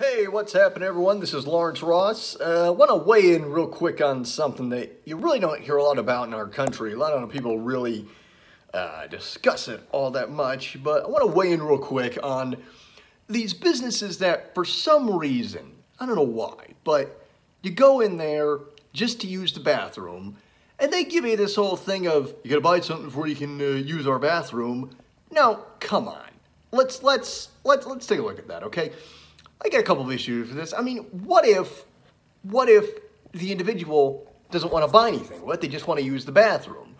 Hey, what's happening, everyone? This is Lawrence Ross. Uh, I want to weigh in real quick on something that you really don't hear a lot about in our country. A lot of people really uh, discuss it all that much, but I want to weigh in real quick on these businesses that, for some reason, I don't know why, but you go in there just to use the bathroom, and they give you this whole thing of you gotta buy something before you can uh, use our bathroom. Now, come on. Let's let's let's let's take a look at that, okay? I get a couple of issues with this. I mean, what if, what if the individual doesn't want to buy anything? What? They just want to use the bathroom.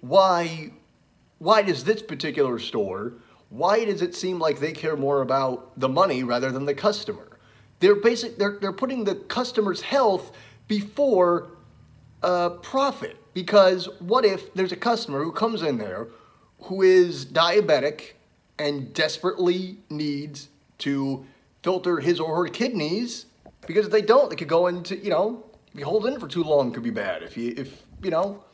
Why, why does this particular store, why does it seem like they care more about the money rather than the customer? They're basic, they're, they're putting the customer's health before uh, profit. Because what if there's a customer who comes in there who is diabetic and desperately needs to filter his or her kidneys because if they don't, they could go into, you know, if you hold in for too long could be bad. If you, if, you know,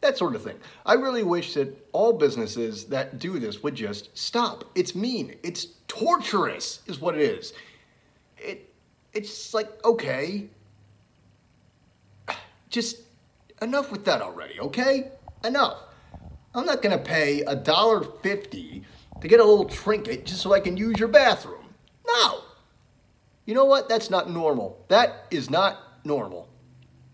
that sort of thing. I really wish that all businesses that do this would just stop. It's mean. It's torturous is what it is. It, it's like, okay, just enough with that already, okay? Enough. I'm not gonna pay a dollar fifty to get a little trinket just so I can use your bathroom. No. You know what? That's not normal. That is not normal.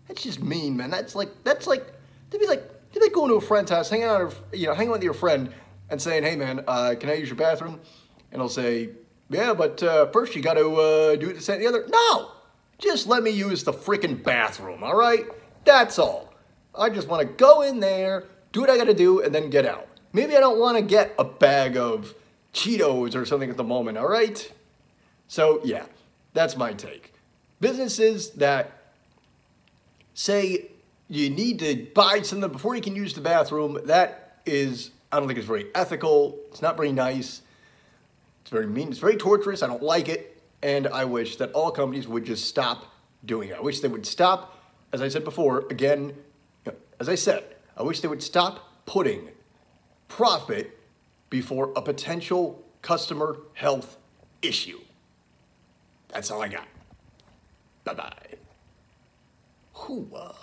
That's just mean, man. That's like, that's like, to be like, to be like going to a friend's house, hanging out, you know, hanging with your friend and saying, hey man, uh, can I use your bathroom? And he'll say, yeah, but uh, first you got to uh, do it the same the other. No, just let me use the freaking bathroom, all right? That's all. I just want to go in there, do what I got to do, and then get out. Maybe I don't want to get a bag of Cheetos or something at the moment, all right? So, yeah. That's my take. Businesses that say you need to buy something before you can use the bathroom, that is, I don't think it's very ethical. It's not very nice. It's very mean. It's very torturous. I don't like it. And I wish that all companies would just stop doing it. I wish they would stop, as I said before, again, as I said, I wish they would stop putting profit before a potential customer health issue. That's all I got. Bye-bye. Hooah.